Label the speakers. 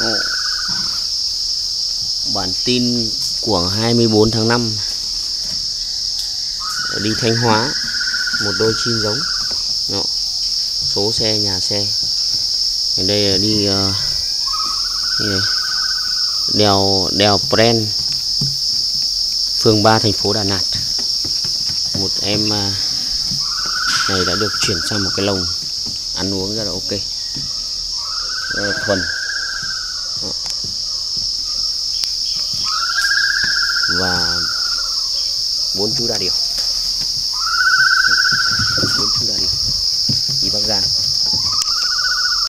Speaker 1: Ồ. Bản tin của 24 tháng 5 đi Thanh Hóa một đôi chim giống. Đó. số xe nhà xe. Ở đây là đi, uh, đèo đèo Pren phường 3 thành phố Đà Lạt. Một em uh, này đã được chuyển sang một cái lồng ăn uống rất là ok. Rất là thuần Đó và bốn chú đa điểu